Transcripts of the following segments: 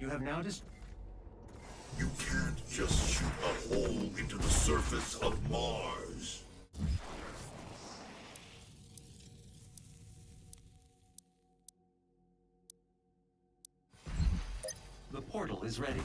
You have now dis- You can't just shoot a hole into the surface of Mars. The portal is ready.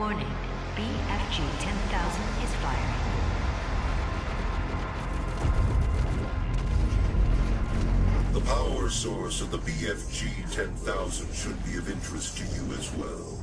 Warning, BFG 10000 is firing. The power source of the BFG 10,000 should be of interest to you as well.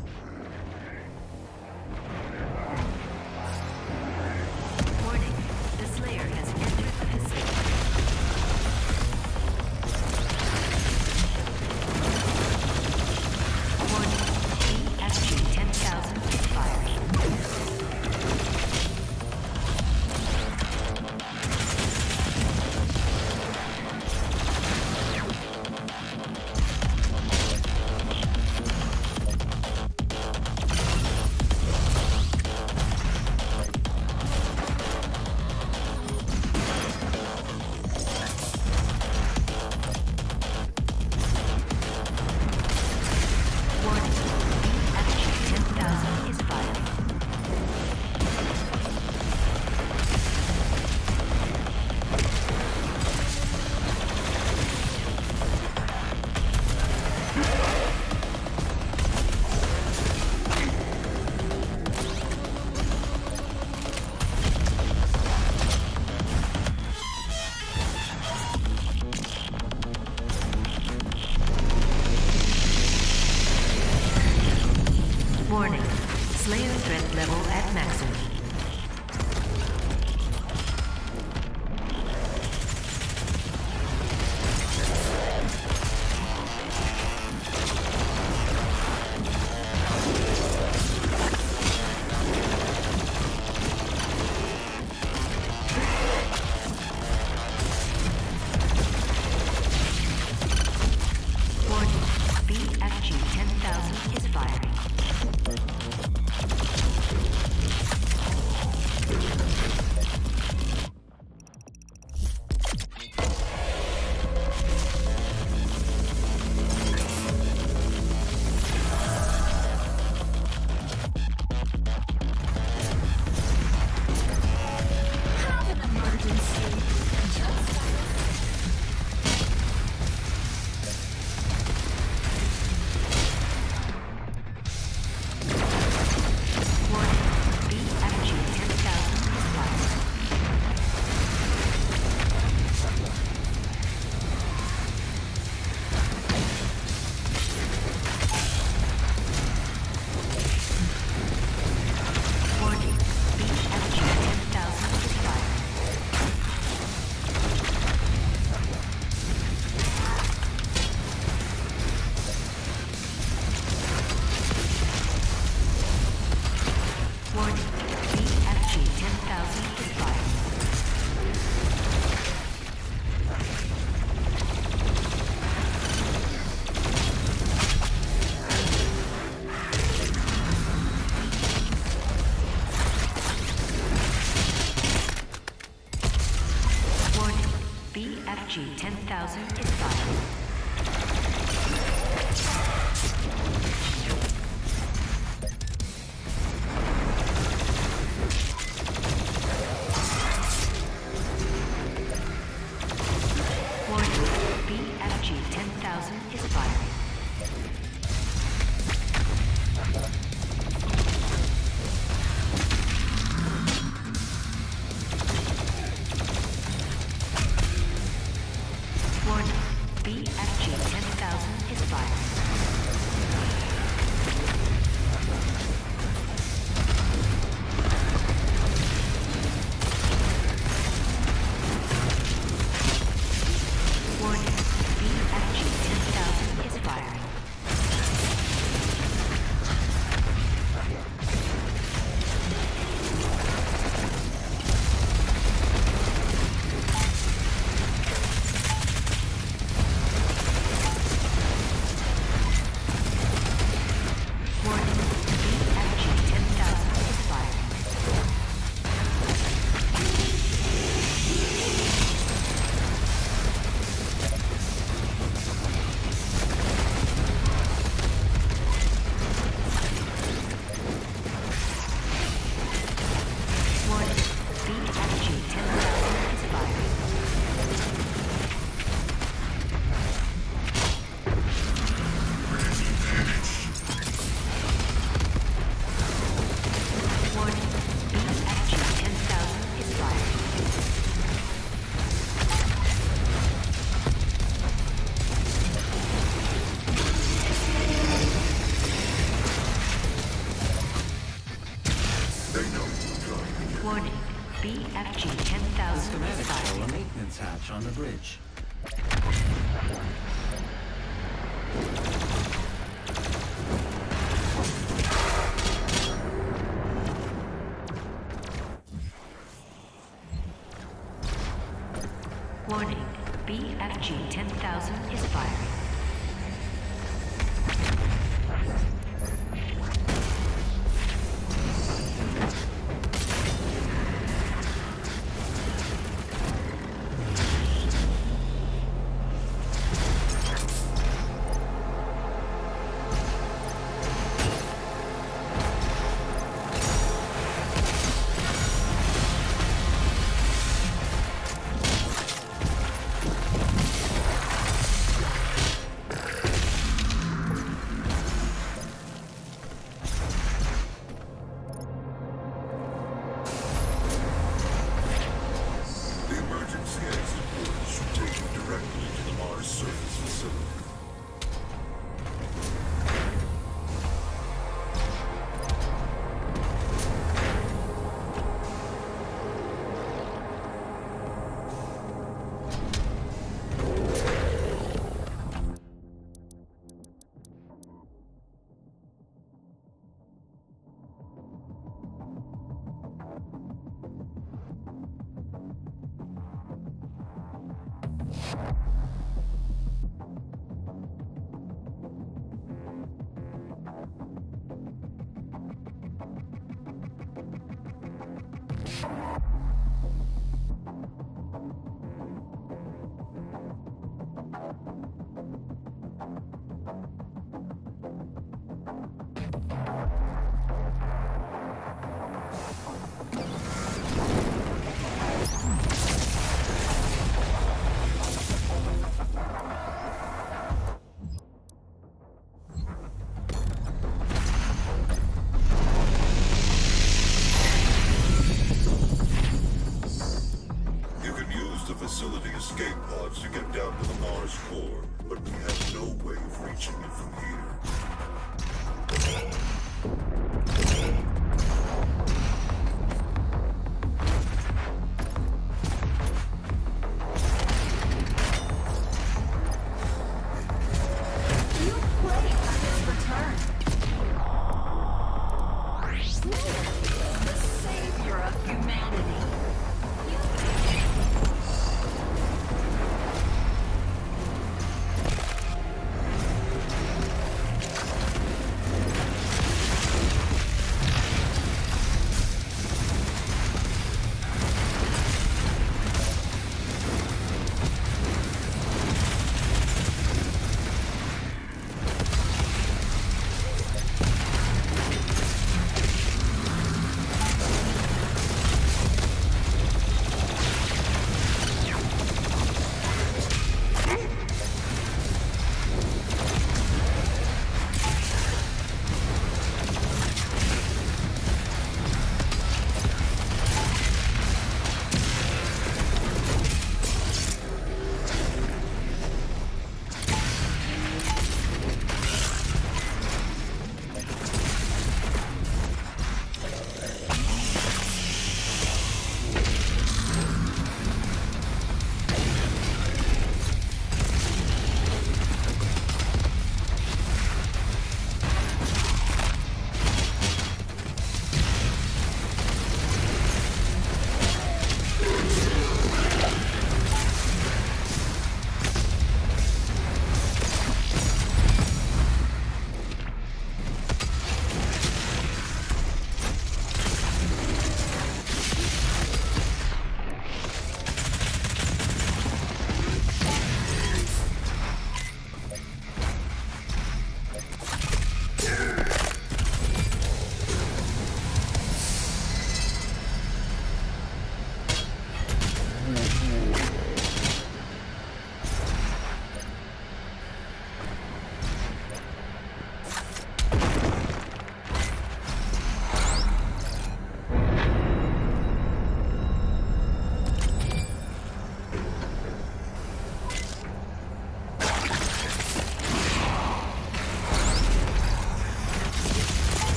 G ten thousand. is